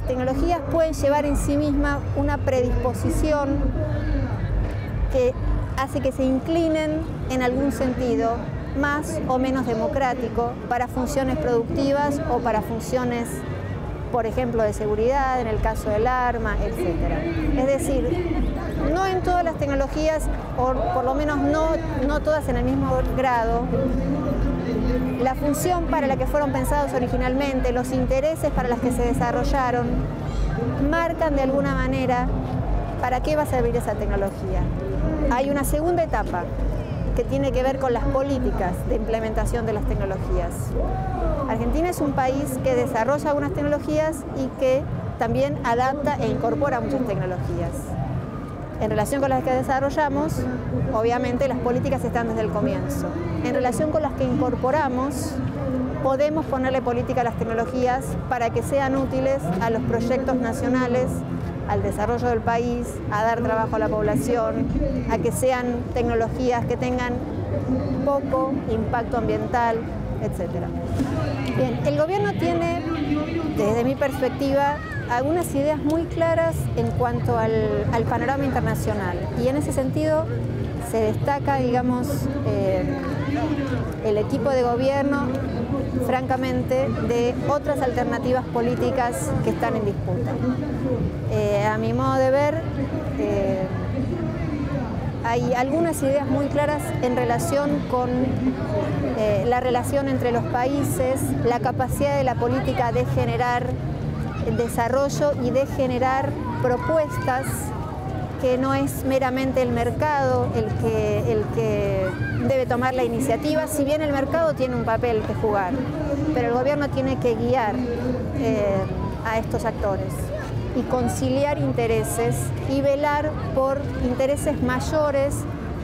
las tecnologías pueden llevar en sí misma una predisposición que hace que se inclinen en algún sentido más o menos democrático para funciones productivas o para funciones, por ejemplo, de seguridad, en el caso del arma, etc. Es decir, no en todas las tecnologías, o por lo menos no, no todas en el mismo grado, la función para la que fueron pensados originalmente, los intereses para los que se desarrollaron, marcan de alguna manera para qué va a servir esa tecnología. Hay una segunda etapa que tiene que ver con las políticas de implementación de las tecnologías. Argentina es un país que desarrolla algunas tecnologías y que también adapta e incorpora muchas tecnologías. En relación con las que desarrollamos, obviamente las políticas están desde el comienzo. En relación con las que incorporamos, podemos ponerle política a las tecnologías para que sean útiles a los proyectos nacionales, al desarrollo del país, a dar trabajo a la población, a que sean tecnologías que tengan poco impacto ambiental, etc. Bien, el gobierno tiene, desde mi perspectiva, algunas ideas muy claras en cuanto al, panorama internacional y en ese sentido se destaca, digamos, eh, equipo de gobierno, francamente, de otras alternativas políticas que están en disputa. Eh, a mi modo de ver, eh, hay algunas ideas muy claras en relación con la relación entre los países, la capacidad de la política de generar desarrollo y de generar propuestas que no es meramente el mercado el que, el que debe tomar la iniciativa, si bien el mercado tiene un papel que jugar, pero el gobierno tiene que guiar eh, a estos actores y conciliar intereses y velar por intereses mayores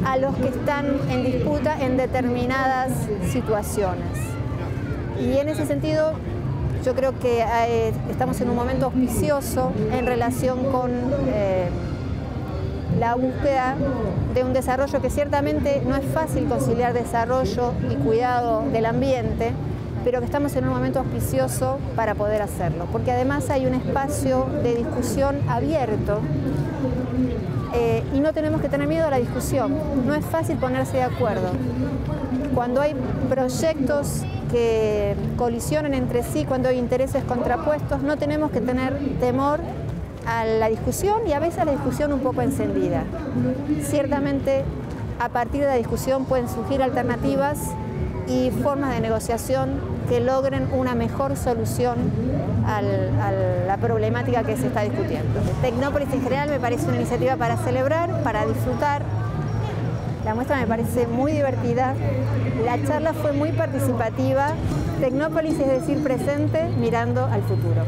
a los que están en disputa en determinadas situaciones. Y en ese sentido yo creo que eh, estamos en un momento auspicioso en relación con eh, la búsqueda de un desarrollo que ciertamente no es fácil conciliar desarrollo y cuidado del ambiente, pero que estamos en un momento auspicioso para poder hacerlo, porque además hay un espacio de discusión abierto eh, y no tenemos que tener miedo a la discusión. No es fácil ponerse de acuerdo. Cuando hay proyectos que colisionen entre sí, cuando hay intereses contrapuestos, no tenemos que tener temor a la discusión y a veces a la discusión un poco encendida. Ciertamente a partir de la discusión pueden surgir alternativas y formas de negociación que logren una mejor solución a la problemática que se está discutiendo. Tecnópolis en general me parece una iniciativa para celebrar, para disfrutar, la muestra me parece muy divertida, la charla fue muy participativa. Tecnópolis es decir presente mirando al futuro.